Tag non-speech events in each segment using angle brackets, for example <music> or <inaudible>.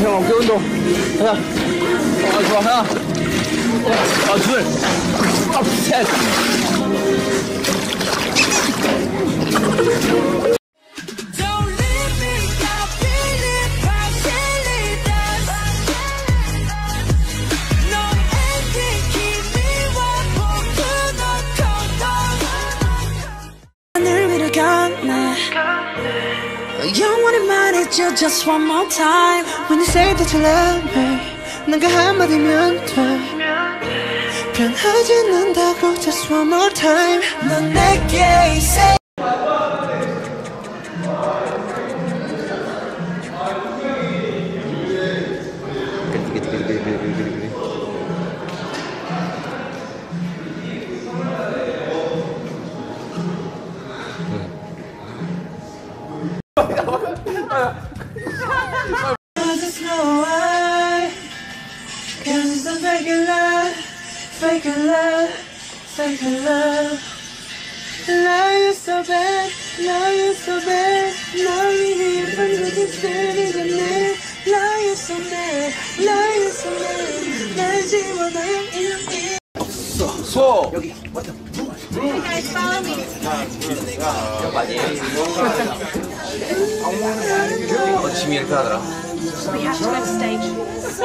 형 어깨 운동. 하나. 아, 좋아. 하나. 아, 둘. 아, 셋. 말해줘 just one more time When you say that you love me 난 그 한마디면 돼 변하지 않는다고 just one more time 넌 내게 say Fake love Fake love Love you so bad Love you so bad 널 위해 예쁜 그게 쓰리겠네 Love you so bad Love you so bad 날 집어넣은 이름이 소. 어, 짐이 이렇게 하더라. We have to go to stage.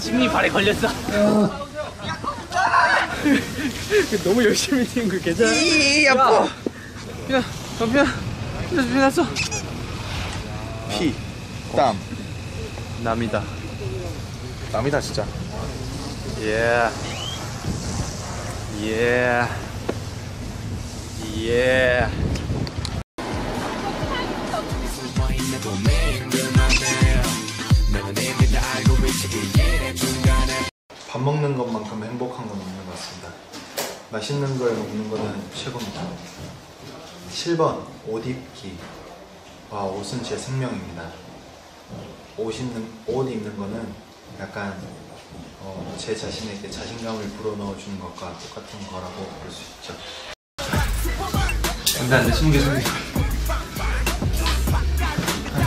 나 지민이 발에 걸렸어. <laughs> 너무 열심히 뛰는 거 괜찮아? 이 아파. 야, 덤피야. 나 준비 났어. 피, 땀, 남이다. 땀이다 진짜. 예. 예. 예. 밥 먹는 것만큼 행복한 건 없는 것 같습니다. 맛있는 걸 먹는 거는 최고입니다. 7번 옷 입기. 와 옷은 제 생명입니다. 옷 입는 옷 입는 거는 약간 어, 제 자신에게 자신감을 불어넣어 주는 것과 똑같은 거라고 볼 수 있죠. 안돼 안돼 숨겨 숨겨.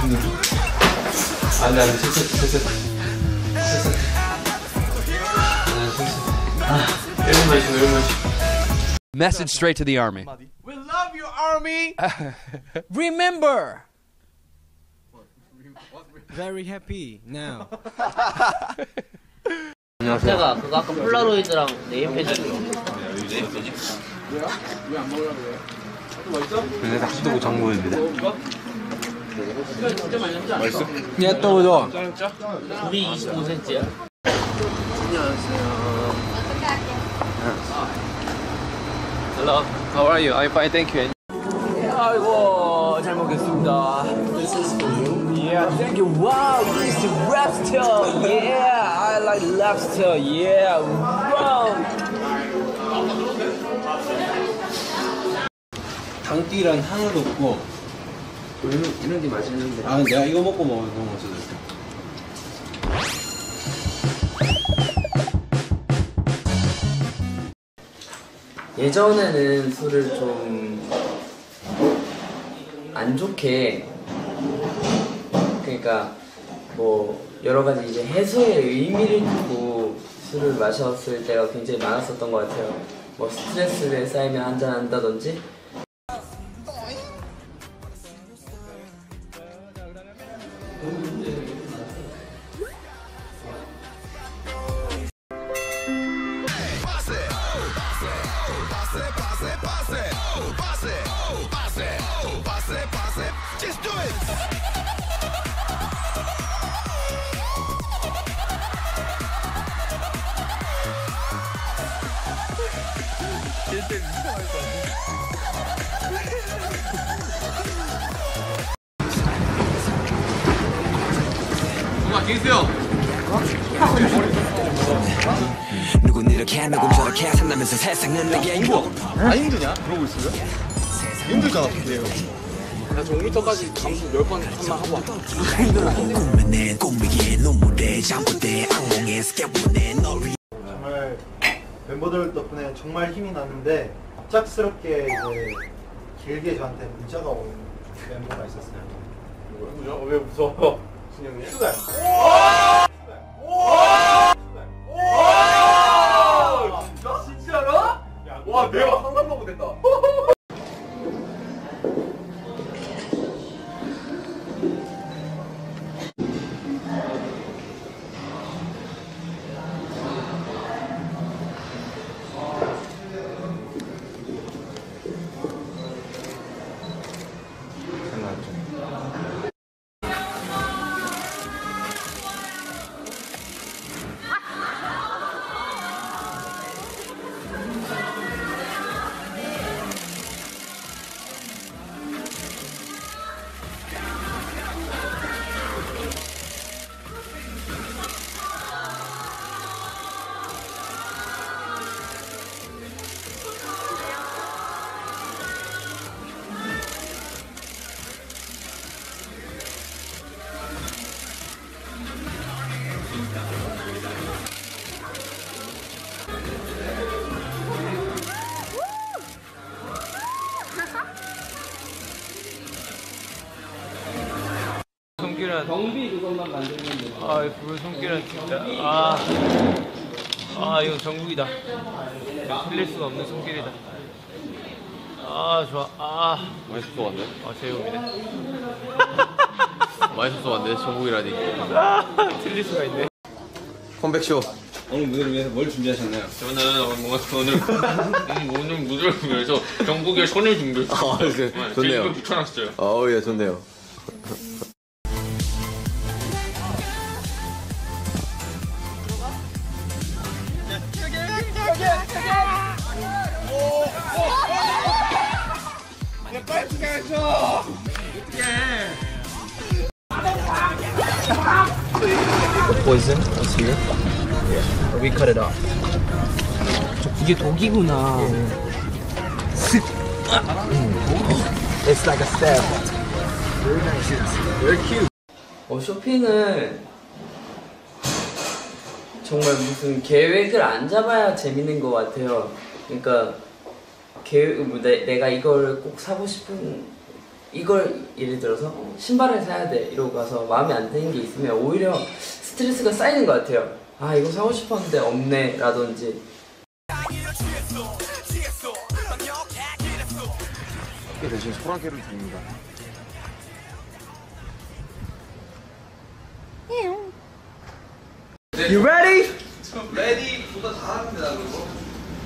안돼 안돼 세세트 세세트 세세트. 아 1분만 쉬어 1분만 쉬어. Message straight to the army. We love you, army. <laughs> Remember. Very happy now. 제가 그거 아까 폴라로이드랑 네임펜 네, 낚시도 장모입니다. 야, 또 너. 우리 25cm야. Hello, how are you? I'm fine, thank you. 아이고, 잘 먹겠습니다. This is for you. Yeah, thank you. Wow, this is lobster. Yeah, I like lobster. Yeah, wow. 당띠란 하나도 없고. 이런 이런 게 맛있는데. 아, 내가 이거 먹고 먹으면 너무 맛있어. 예전에는 술을 좀 안 좋게 그러니까 뭐 여러 가지 이제 해소의 의미를 두고 술을 마셨을 때가 굉장히 많았었던 것 같아요. 뭐 스트레스에 쌓이면 한잔 한다든지 누군 이렇게 누군 저렇게 산다면서 세상은 내게 안 힘드냐? 그러고 있어요? 힘들잖아 근데요 나 종이터까지 감수 10번 한번 하고 왔다 꿈에 내 꿈이기에 눈물에 잠꼬대 악몽에 깨우네 널 위해 정말 멤버들 덕분에 정말 힘이 나는데 갑작스럽게 이제 길게 저한테 문자가 온 멤버가 있었어요. 누구야? 왜 무서워? 준영이? 수가요. 손길은 경비 그것만 만들면 돼. 아, 그거 손길은 진짜 아, 아 이건 전국이다. 틀릴 수가 없는 손길이다. 아 좋아. 아 맛있어 왔네. 아, 제이홉이네. <laughs> 맛있어 왔네. 전국이라니. 아, <laughs> 틀릴 수가 있네. 컴백쇼. 오늘 무대를 위해서 뭘 준비하셨나요? 저는 뭔가 오늘 음, 오늘 무대를 위해서 전국의 손을 준비했어요. 아, 네, 좋네요. 제일 붙여놨어요. 어우, 예, 좋네요. Poison is here. We cut it off. 이게 독이구나. It's like a stab. 어, 쇼핑은 정말 무슨 계획을 안 잡아야 재밌는 것 같아요. 그러니까 계획 뭐 내, 내가 이걸 꼭 사고 싶은 이걸 예를 들어서 신발을 사야 돼 이러고 가서 마음에 안 드는 게 있으면 오히려 스트레스가 쌓이는 것 같아요. 아 이거 사고 싶었는데 없네 라든지 대신 소라게를 줍니다. You ready?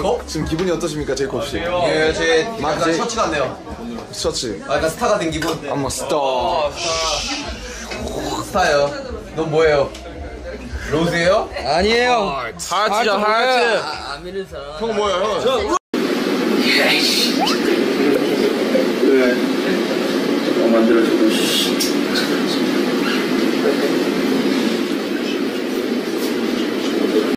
제이콥? 지금 기분이 어떠십니까, 제이콥 씨? 예, 제막 제- 셔츠 같네요. 셔츠. 아, 약간 스타가 된 기분. I'm a star. 스타예요. 넌 뭐예요? 로즈예요? 아니에요. 하트죠 하트. 아, 형 뭐야, 형? 어, 만들어주고